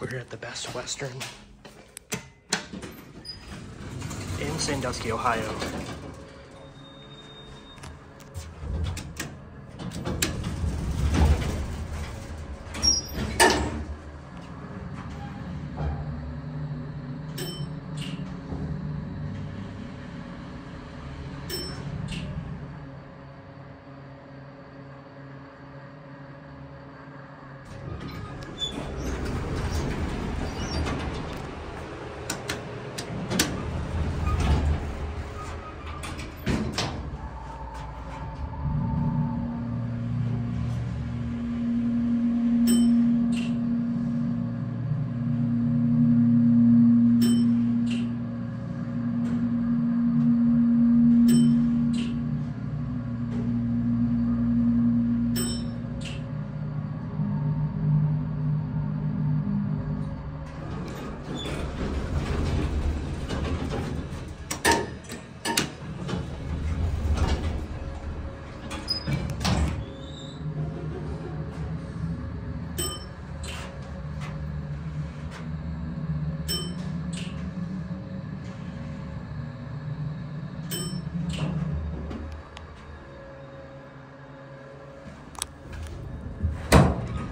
We're at the Best Western in Sandusky, Ohio.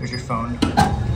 Here's your phone.